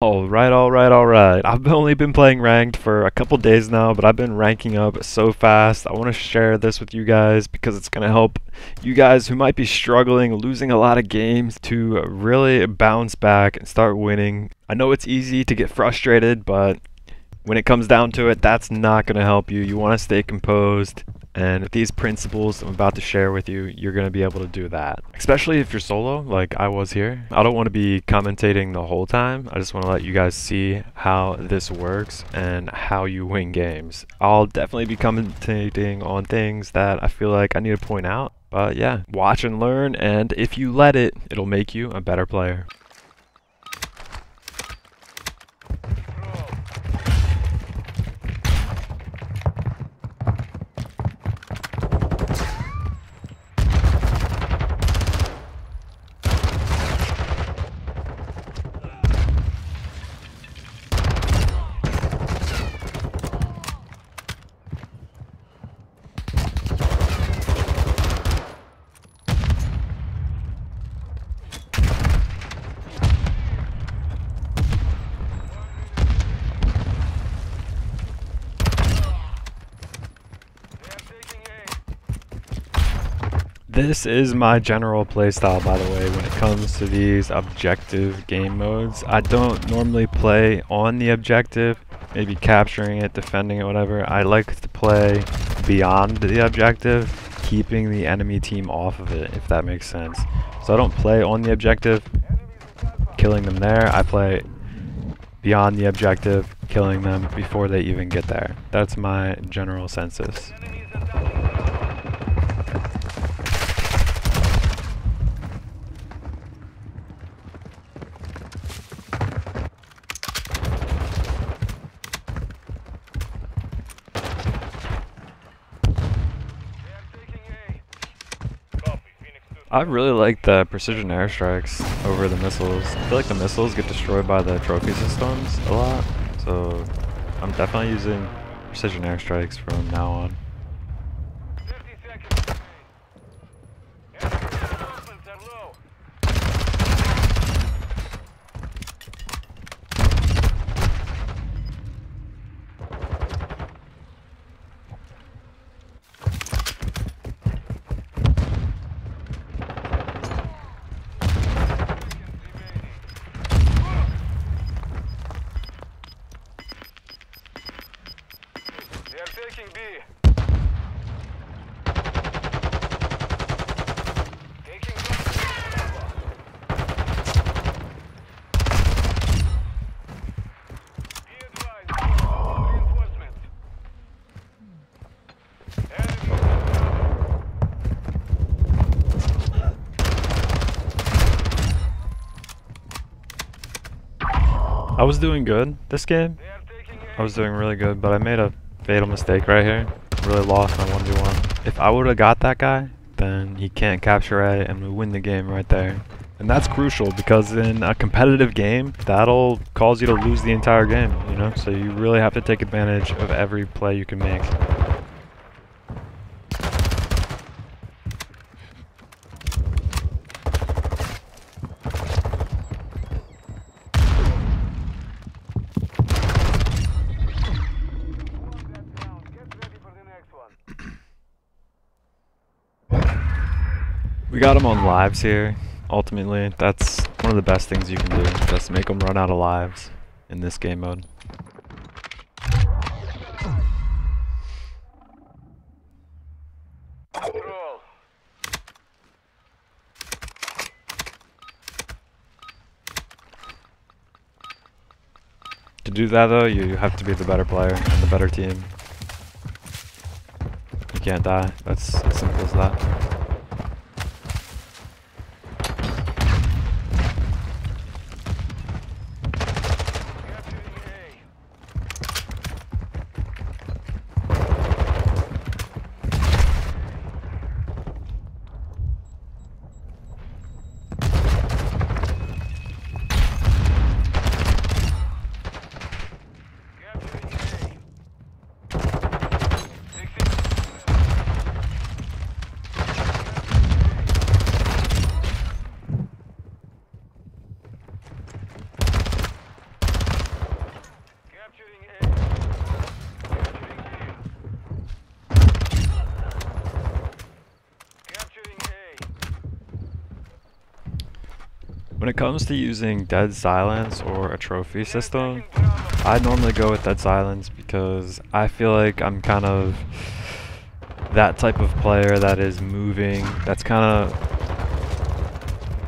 Alright, alright, alright. I've only been playing ranked for a couple days now, but I've been ranking up so fast. I want to share this with you guys because it's going to help you guys who might be struggling, losing a lot of games, to really bounce back and start winning. I know it's easy to get frustrated, but when it comes down to it, that's not going to help you. You want to stay composed. And with these principles I'm about to share with you, you're going to be able to do that. Especially if you're solo, like I was here. I don't want to be commentating the whole time. I just want to let you guys see how this works and how you win games. I'll definitely be commentating on things that I feel like I need to point out. But yeah, watch and learn, and if you let it, it'll make you a better player. This is my general playstyle by the way when it comes to these objective game modes. I don't normally play on the objective, maybe capturing it, defending it, whatever. I like to play beyond the objective, keeping the enemy team off of it, if that makes sense. So I don't play on the objective, killing them there. I play beyond the objective, killing them before they even get there. That's my general census. I really like the precision airstrikes over the missiles. I feel like the missiles get destroyed by the trophy systems a lot, so I'm definitely using precision airstrikes from now on. Taking B. Taking Be advised. Reinforcements. Enemy. I was doing good this game. I was doing really good, but I made a fatal mistake right here. Really lost my 1v1. If I would have got that guy, then he can't capture A and we win the game right there. And that's crucial because in a competitive game, that'll cause you to lose the entire game, you know? So you really have to take advantage of every play you can make. Get ready for the next one. We got him on lives here. Ultimately, that's one of the best things you can do. Just make them run out of lives in this game mode. To do that though, you have to be the better player and the better team. You can't die. That's as simple as that. Capturing A. Capturing A. Taking When it comes to using Dead Silence or a trophy system, I normally go with Dead Silence because I feel like I'm kind of that type of player that is moving, that's kind of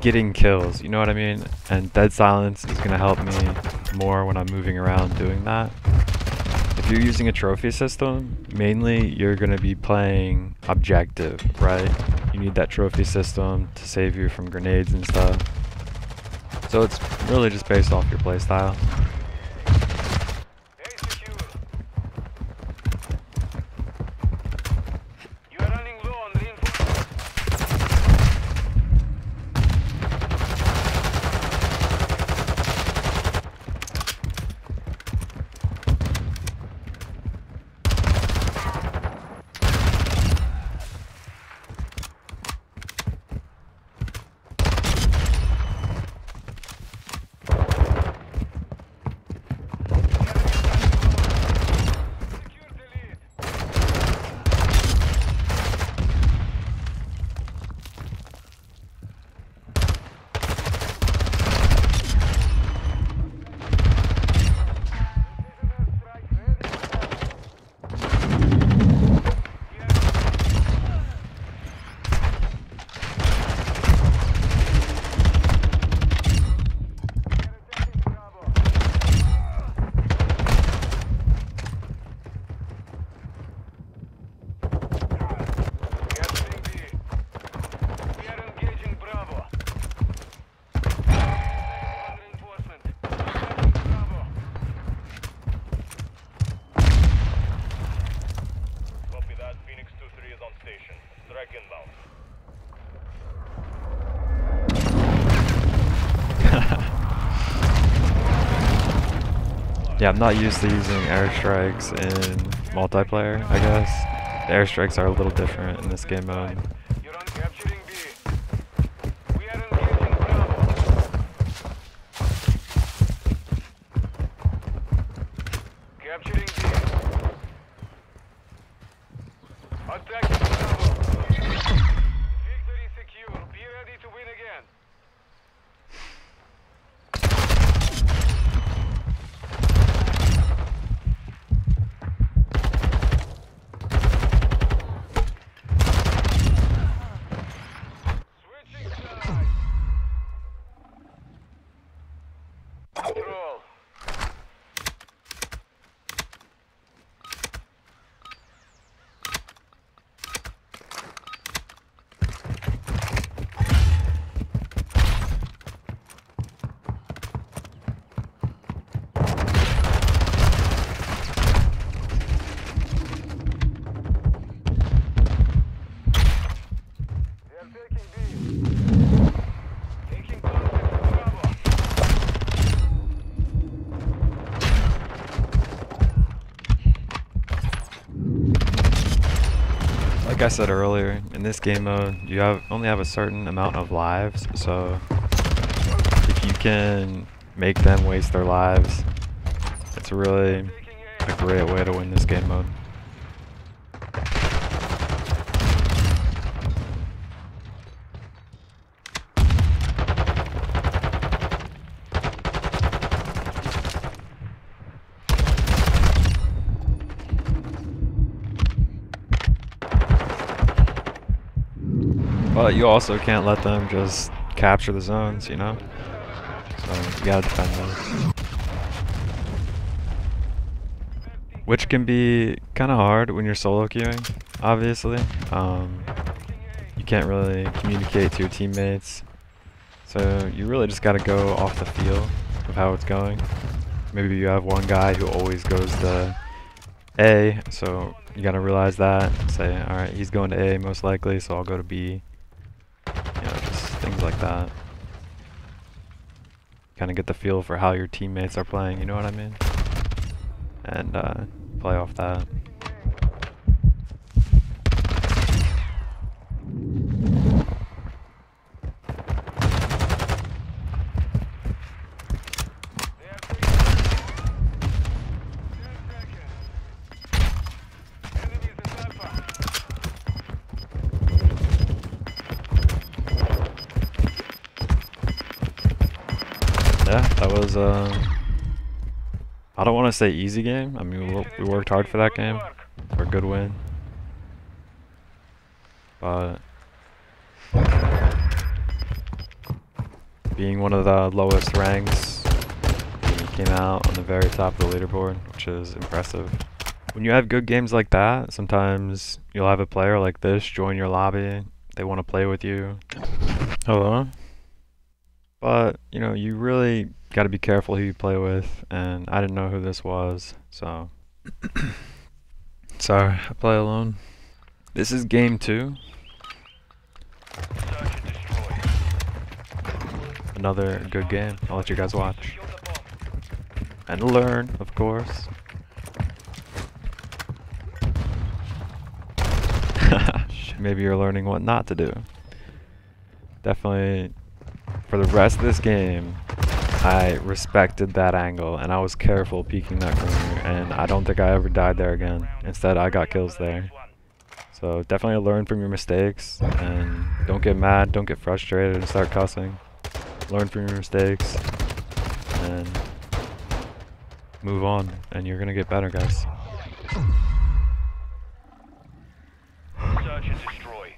getting kills, you know what I mean? And Dead Silence is going to help me more when I'm moving around doing that. If you're using a trophy system, mainly you're going to be playing objective, right? You need that trophy system to save you from grenades and stuff. So it's really just based off your playstyle. A secure. You are running low on reinforcements. Secure the lead. Capturing B. We are engaging Bravo. Reinforcement. Attacking Bravo. Copy that. Phoenix 2-3 is on station. Strike inbound. Yeah, I'm not used to using airstrikes in multiplayer, I guess. The airstrikes are a little different in this game mode. You're on capturing B. We are engaging Bravo. Capturing B. Attacking Bravo. Victory secure. Be ready to win again. Switching sides. Control. They are taking B. Taking contact with Bravo. Like I said earlier, in this game mode, you have only have a certain amount of lives, so if you can make them waste their lives, it's really a great way to win this game mode. But you also can't let them just capture the zones, you know? So you gotta defend those. Which can be kind of hard when you're solo queuing, obviously. Um, you can't really communicate to your teammates. So you really just gotta go off the feel of how it's going. Maybe you have one guy who always goes to A, so you gotta realize that. Say, alright, he's going to A most likely, so I'll go to B. You know, just things like that. Kind of get the feel for how your teammates are playing, you know what I mean? And uh, play off that. That was uh, I don't want to say easy game. I mean, we, we worked hard for that game, for a good win. But being one of the lowest ranks, came out on the very top of the leaderboard, which is impressive. When you have good games like that, sometimes you'll have a player like this join your lobby. They want to play with you. Hello? But, you know, you really got to be careful who you play with, and I didn't know who this was, so. Sorry, I play alone. This is game two. Another good game. I'll let you guys watch. And learn, of course. Maybe you're learning what not to do. Definitely, for the rest of this game, I respected that angle and I was careful peeking that corner, and I don't think I ever died there again. Instead, I got kills there. So definitely learn from your mistakes and don't get mad, don't get frustrated and start cussing. Learn from your mistakes and move on and you're gonna get better guys. Search and destroy.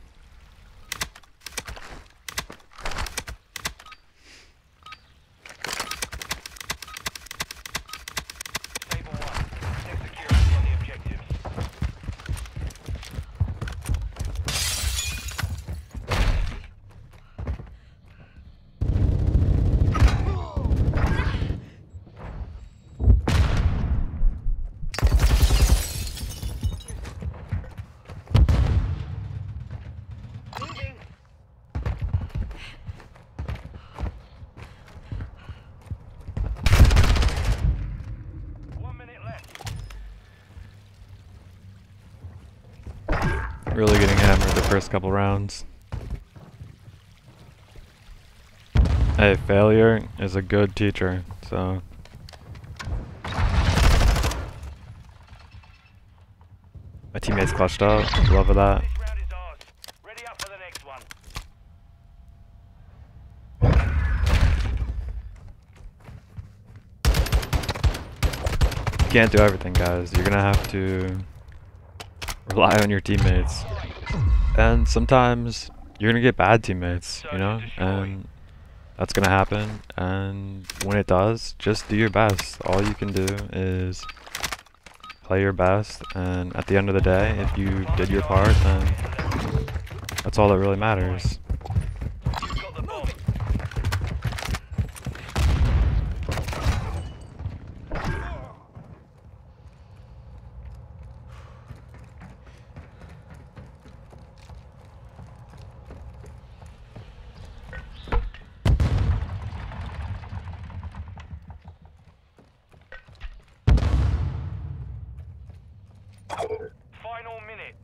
Sable 1. Check security on the objectives. One minute left. Really getting hammered the first couple rounds. Hey, failure is a good teacher, so my teammates clutched up, love of that. Can't do everything guys, you're gonna have to rely on your teammates. And sometimes you're gonna get bad teammates, you know, and that's gonna happen. And when it does, just do your best. All you can do is play your best. And at the end of the day, if you did your part, then that's all that really matters. You've got the bomb. Final minute.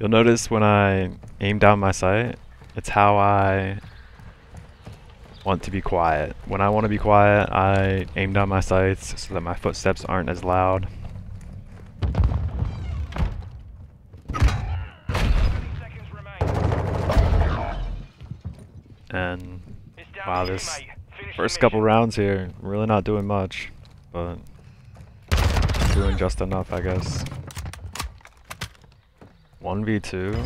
You'll notice when I aim down my sight, it's how I want to be quiet. When I want to be quiet, I aim down my sights so that my footsteps aren't as loud. 30 seconds remain. And wow, this first couple rounds here, really not doing much, but doing just enough, I guess. 1v2. 10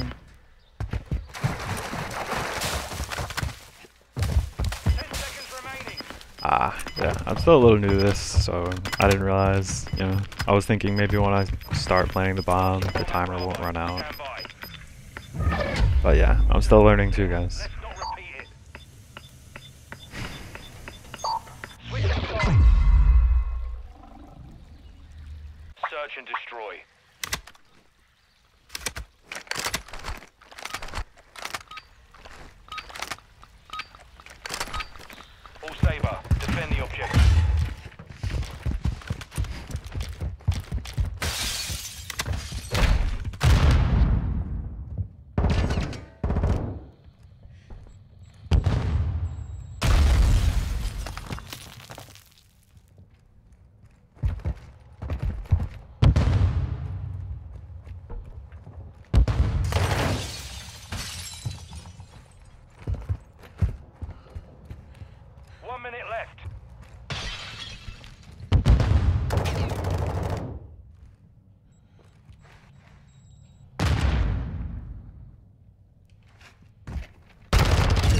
seconds remaining. Ah, yeah, I'm still a little new to this, so I didn't realize, you know, I was thinking maybe when I start planning the bomb, the timer won't run out. But yeah, I'm still learning too, guys.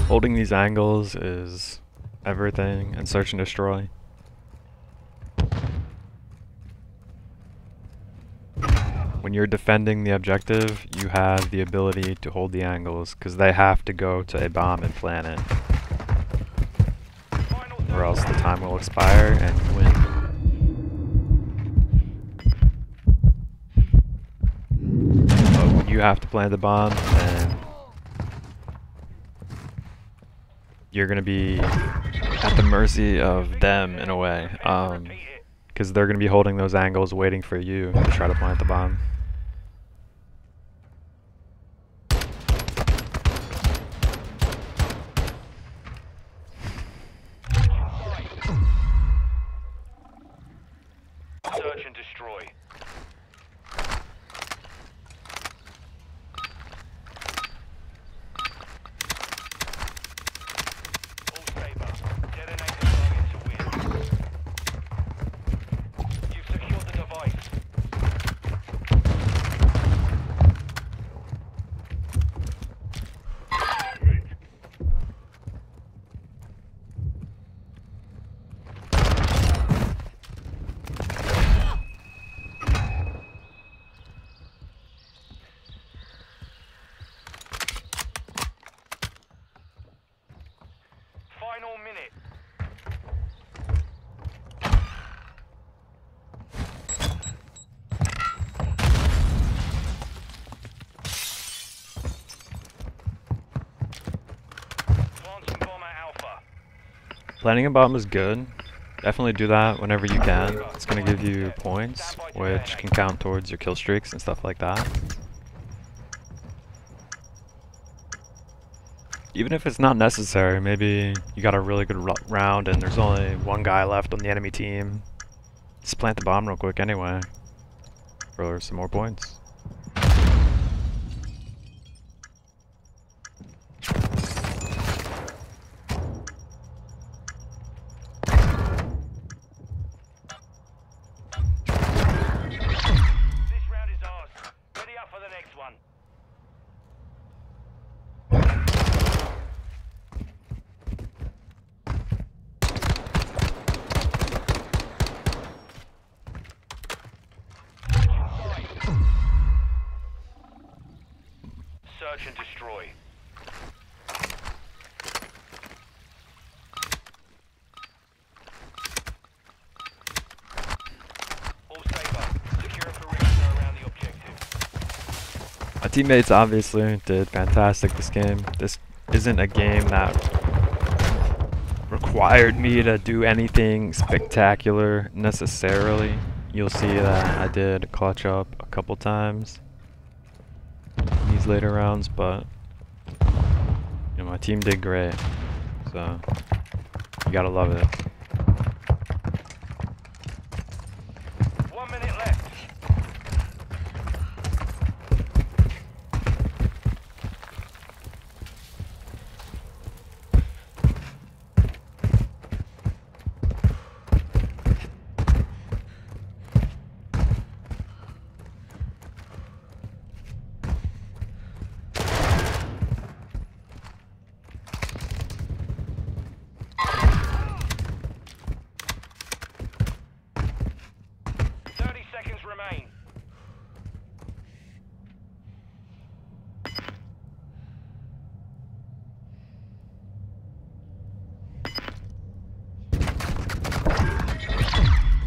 Holding these angles is everything in search and destroy. When you're defending the objective, you have the ability to hold the angles because they have to go to a bomb and plant it, or else the time will expire and you win. But when you have to plant the bomb, you're gonna be at the mercy of them in a way, um, because they're gonna be holding those angles, waiting for you to try to plant the bomb. Search and destroy. All Saber. Detonate the target to win. You've secured the device. Final minute. Planting bomb at Alpha. Planting a bomb is good. Definitely do that whenever you can. It's gonna give you points, which can count towards your kill streaks and stuff like that. Even if it's not necessary, maybe you got a really good round and there's only one guy left on the enemy team. Just plant the bomb real quick anyway. For some more points. And destroy. My teammates obviously did fantastic this game. This isn't a game that required me to do anything spectacular necessarily. You'll see that I did clutch up a couple times later rounds, but you know, my team did great. So you gotta love it. One minute left. Thirty seconds remain.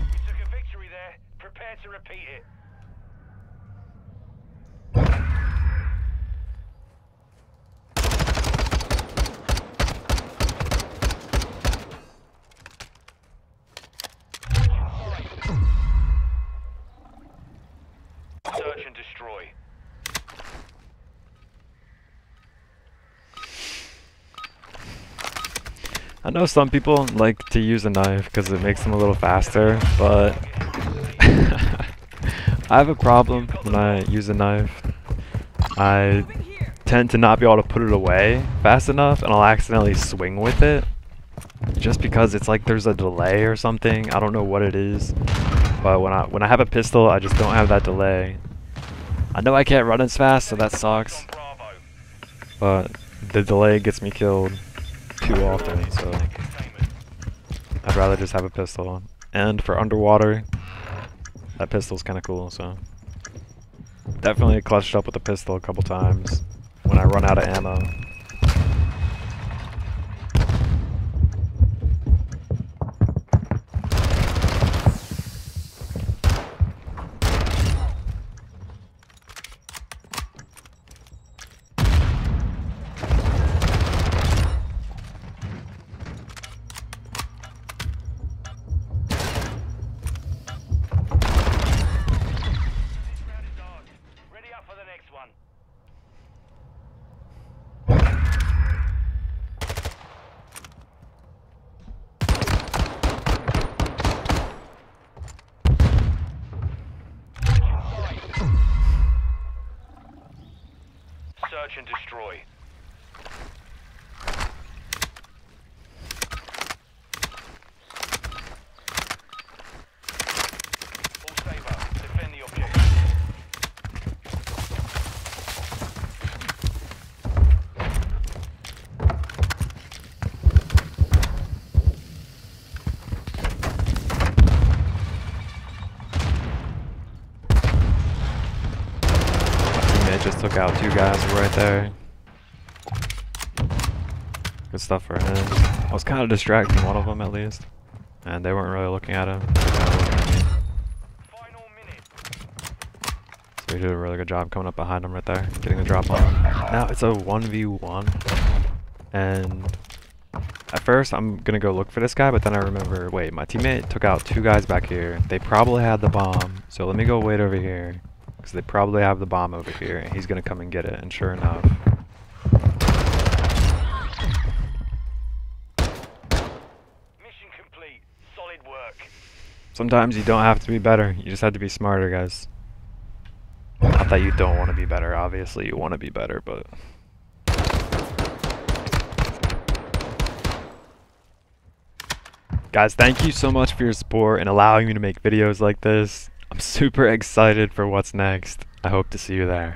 We took a victory there. Prepare to repeat it. Search and destroy. I know some people like to use a knife because it makes them a little faster, but I have a problem when I use a knife. I tend to not be able to put it away fast enough and I'll accidentally swing with it just because it's like there's a delay or something. I don't know what it is. But when I when I have a pistol, I just don't have that delay. I know I can't run as fast, so that sucks, but the delay gets me killed. Too often, so I'd rather just have a pistol. And for underwater, that pistol's kind of cool, so. Definitely clutched up with a pistol a couple times when I run out of ammo. And destroy. All saber. Defend the objective. My teammate just took out two guys right there. Good stuff for him. I was kind of distracting one of them at least. And they weren't really looking at him. They looking at me. Final minute. So he did a really good job coming up behind him right there, getting the drop on him. Now it's a 1v1. And at first I'm gonna go look for this guy, but then I remember, wait, my teammate took out two guys back here. They probably had the bomb. So let me go wait over here. Because they probably have the bomb over here, and he's gonna come and get it. And sure enough, Mission complete. Solid work. sometimes you don't have to be better. You just have to be smarter, guys. Not that you don't want to be better. Obviously, you want to be better, but Guys, thank you so much for your support and allowing me to make videos like this. I'm super excited for what's next. I hope to see you there.